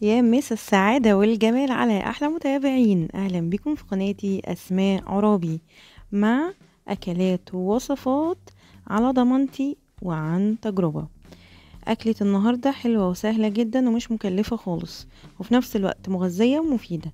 يا مسا السعادة والجمال على أحلى متابعين. أهلا بكم في قناتي أسماء عرابي مع أكلات ووصفات على ضمانتي وعن تجربة. أكلة النهاردة حلوة وسهلة جدا ومش مكلفة خالص وفي نفس الوقت مغذية ومفيدة.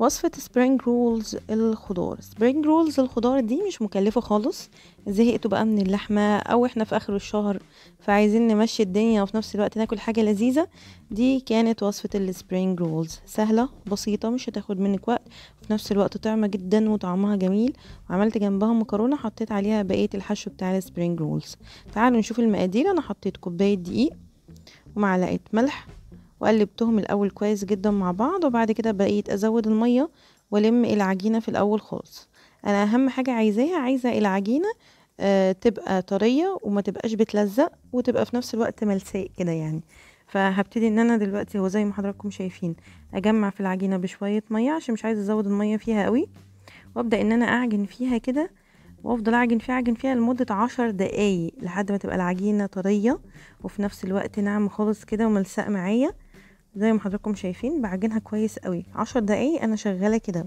وصفة spring rolls الخضار. spring rolls الخضار دي مش مكلفة خالص زهقتوا بقى من اللحمة أو إحنا في آخر الشهر فعايزين نمشي الدنيا وفي نفس الوقت ناكل حاجة لذيذة. دي كانت وصفة ال spring rolls سهلة بسيطة مش هتاخد منك وقت وفي نفس الوقت طعمة جدا وطعمها جميل. وعملت جنبها مكرونة حطيت عليها بقية الحشو بتاع ال spring rolls تعالوا نشوف المقادير أنا حطيت كوباية دقيق ومعلقة ملح وقلبتهم الأول كويس جدا مع بعض وبعد كده بقيت أزود المية وألم العجينة في الأول خالص. أنا أهم حاجة عايزاها عايزة العجينة آه تبقى طرية وما تبقاش بتلزق وتبقى في نفس الوقت ملساء كده يعني. فهبتدي إن أنا دلوقتي هو زي ما حضراتكم شايفين أجمع في العجينة بشوية مية عشان مش عايزة أزود المية فيها قوي وأبدأ إن أنا أعجن فيها كده وأفضل أعجن فيها أعجن فيها لمدة عشر دقايق لحد ما تبقى العجينة طرية وفي نفس الوقت ناعمة خالص كده وملساء معايا. زي ما حضراتكم شايفين بعجنها كويس قوي. عشر دقايق أنا شغالة كده.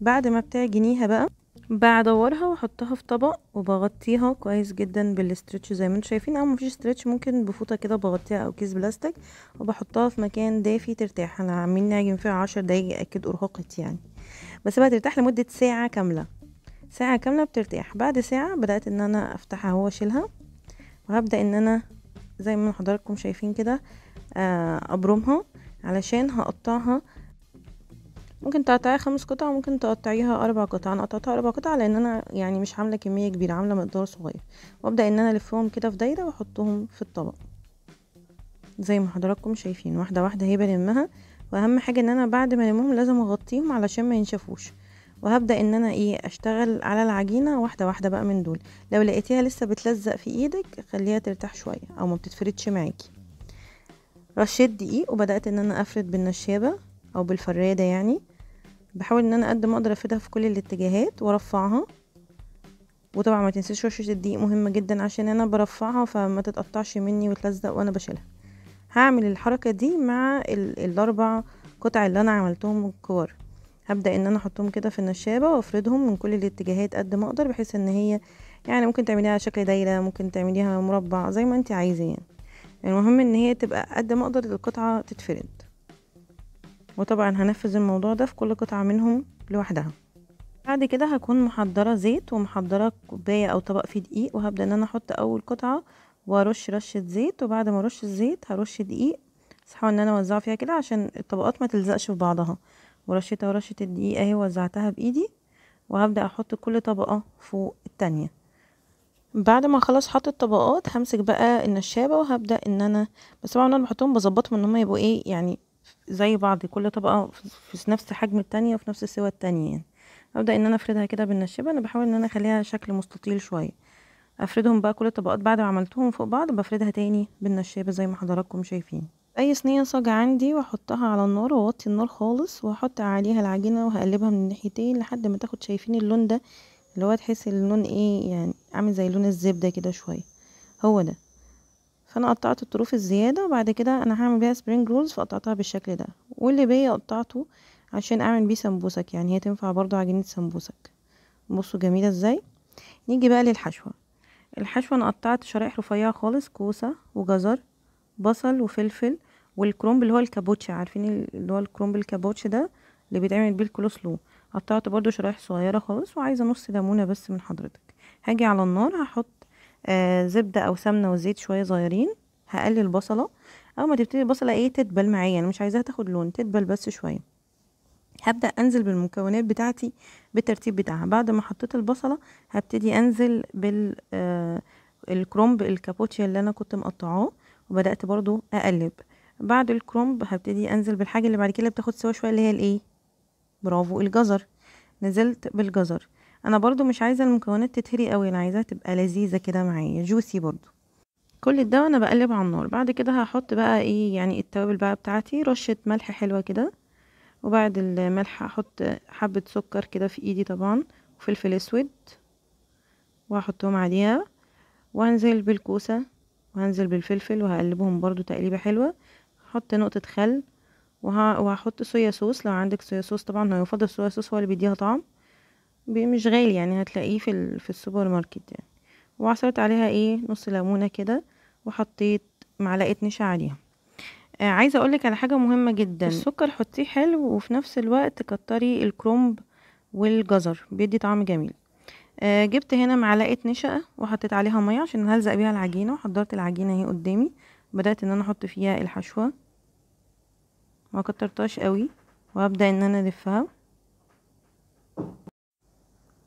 بعد ما بتعجنيها بقى بدورها واحطها في طبق وبغطيها كويس جدا بالاسترتش زي ما أنتم شايفين. أو مفيش استرتش ممكن بفوطة كده بغطيها أو كيس بلاستيك وبحطها في مكان دافي ترتاح. أنا عاملين نعجن فيها عشر دقايق أكيد أرهقت يعني. بس بقى ترتاح لمدة ساعة كاملة. ساعة كاملة بترتاح. بعد ساعة بدأت إن أنا أفتحها هو اشيلها وهبدأ إن أنا زي ما حضراتكم شايفين كده أبرمها علشان هقطعها. ممكن تقطعيها خمس قطع وممكن تقطعيها أربع قطع. أنا قطعتها أربع قطع لأن أنا يعني مش عاملة كمية كبيرة عاملة مقدار صغير. وأبدأ إن أنا ألفهم كده في دايرة وأحطهم في الطبق. زي ما حضراتكم شايفين واحدة واحدة هي بلمها. وأهم حاجة إن أنا بعد ما ألمهم لازم أغطيهم علشان ما ينشفوش. وهبدأ إن أنا إيه أشتغل على العجينة واحدة واحدة بقى من دول. لو لقيتيها لسه بتلزق في إيدك خليها ترتاح شوية أو ما بتتفردش معاكي. رشيت دقيق وبدأت إن أنا أفرد بالنشابة أو بالفرادة يعني. بحاول إن أنا قد ما أقدر أفردها في كل الاتجاهات وأرفعها. وطبعا ما تنسيش رشة الدقيق مهمة جدا عشان أنا برفعها فما تتقطعش مني وتلزق وأنا بشيلها. هعمل الحركة دي مع الأربع قطع اللي أنا عملتهم كور هبدأ إن أنا أحطهم كده في النشابة وأفردهم من كل الاتجاهات قد ما أقدر بحيث إن هي يعني ممكن تعمليها على شكل دايرة ممكن تعمليها مربع زي ما انت عايزة يعني. المهم إن هي تبقى قد ما أقدر القطعة تتفرد. وطبعا هنفذ الموضوع ده في كل قطعة منهم لوحدها. بعد كده هكون محضرة زيت ومحضرة كوباية أو طبق فيه دقيق وهبدأ إن أنا أحط أول قطعة وأرش رشة زيت وبعد ما أرش الزيت هرش دقيق بس هحاول إن أنا أوزعه فيها كده عشان الطبقات ما تلزقش في بعضها. ورشتها ورشة الدقيق اهي وزعتها بإيدي وهبدأ أحط كل طبقة فوق التانية. بعد ما اخلص حط الطبقات همسك بقى النشابة وهبدأ إن أنا بس طبعا أنا بحطهم بظبطهم إن هم يبقوا إيه يعني زي بعض كل طبقة في نفس حجم التانية وفي نفس السوى التانية يعني. ابدأ إن أنا أفردها كده بالنشابة. أنا بحاول إن أنا أخليها شكل مستطيل شوية. أفردهم بقى كل الطبقات بعد ما عملتهم فوق بعض بفردها تاني بالنشابة زي ما حضراتكم شايفين. أي صينية صاج عندي وأحطها على النار وأوطي النار خالص وأحط عليها العجينة وهقلبها من الناحيتين لحد ما تاخد شايفين اللون ده اللي هو تحس اللون إيه يعني عامل زي لون الزبدة كده شوية. هو ده. فأنا قطعت الأطراف الزيادة وبعد كده أنا هعمل بيها spring rolls فقطعتها بالشكل ده. واللي باقي قطعته عشان أعمل بيه سمبوسك يعني هي تنفع برضو عجينة سمبوسك. بصوا جميلة إزاي. نيجي بقى للحشوة. الحشوة أنا قطعت شرائح رفيعة خالص كوسة وجزر بصل وفلفل والكرومب اللي هو الكابوتش عارفين اللي هو الكرومب الكابوتش ده اللي بيتعمل بيه الكولوسلو قطعت برضو شرايح صغيرة خالص وعايزة نص ليمونة بس من حضرتك. هاجي على النار هحط آه زبدة أو سمنة وزيت شوية صغيرين هقلل بصلة أو ما تبتدي البصلة إيه تدبل معايا يعني مش عايزاها تاخد لون تدبل بس شوية. هبدأ أنزل بالمكونات بتاعتي بالترتيب بتاعها. بعد ما حطيت البصلة هبتدي أنزل بال آه الكرومب الكابوتشي اللي أنا كنت مقطعاه وبدأت برضو أقلب. بعد الكرومب هبتدي أنزل بالحاجة اللي بعد كده بتاخد سوا شوية اللي هي الإيه؟ برافو الجزر. نزلت بالجزر. أنا برضو مش عايزة المكونات تتهري قوي أنا عايزاها تبقى لذيذة كده معايا جوسي برضو. كل ده وأنا بقلب على النار. بعد كده هحط بقى إيه؟ يعني التوابل بقى بتاعتي رشة ملح حلوة كده. وبعد الملح هحط حبة سكر كده في إيدي طبعا وفلفل أسود. وهحطهم عليها. وهنزل بالكوسة وهنزل بالفلفل وهقلبهم برضو تقليبة حلوة. هحط نقطة خل وه- وهحط soya sauce. لو عندك soya sauce طبعا هو يفضل ال soya sauce هو اللي بيديها طعم. مش غالي يعني هتلاقيه في. في السوبر ماركت يعني. وعصرت عليها إيه؟ نص ليمونة كده وحطيت معلقة نشا عليها. آه عايزة أقولك على حاجة مهمة جدا. السكر حطيه حلو وفي نفس الوقت كتري الكرنب والجزر بيدي طعم جميل. آه جبت هنا معلقة نشا وحطيت عليها مية عشان هلزق بيها العجينة وحضرت العجينة أهي قدامي. بدأت إن أنا أحط فيها الحشوة. ما كترتهاش قوي وابدأ إن أنا ألفها.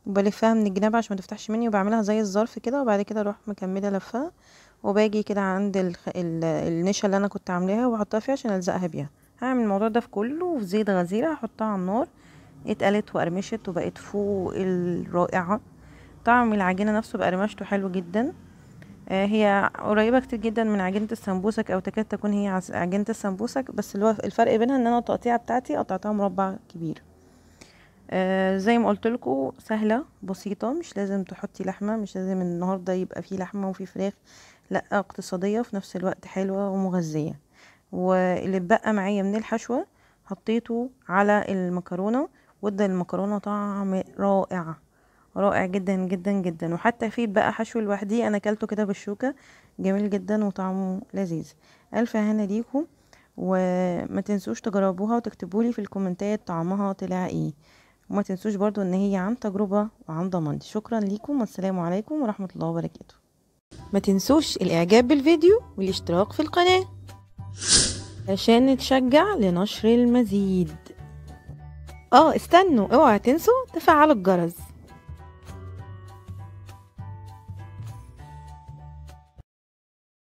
وبلفها من الجناب عشان ما تفتحش مني وبعملها زي الظرف كده وبعد كده أروح مكملة لفها. وباجي كده عند الخ... ال... النشا اللي أنا كنت عاملاها وأحطها فيها عشان ألزقها بيها. هعمل الموضوع ده في كله في زيت غزيرة هحطها على النار. اتقلت وقرمشت وبقت فوق الرائعة. طعم العجينة نفسه بقرمشته حلو جدا. هي قريبة كتير جدا من عجينة السمبوسك أو تكاد تكون هي عجينة السمبوسك بس الفرق بينها إن أنا التقطيعه بتاعتي قطعتها مربع كبير. آه زي ما قلت لكم سهلة بسيطة مش لازم تحطي لحمة مش لازم النهارده يبقى فيه لحمة وفيه فراخ لأ اقتصادية وفي نفس الوقت حلوة ومغذية. واللي اتبقى معايا من الحشوة حطيته على المكرونة وادى المكرونة طعم رائع. رائع جدا جدا جدا. وحتى في بقى حشو لوحدي أنا أكلته كده بالشوكة. جميل جدا وطعمه لذيذ. ألف هنا ليكم وما تنسوش تجربوها وتكتبوا لي في الكومنتات طعمها طلع إيه. وما تنسوش برضو إن هي عن تجربة وعن ضمانتي. شكرا ليكم والسلام عليكم ورحمة الله وبركاته. ما تنسوش الإعجاب بالفيديو والاشتراك في القناة عشان نتشجع لنشر المزيد. آه استنوا اوعوا تنسوا تفعلوا الجرس.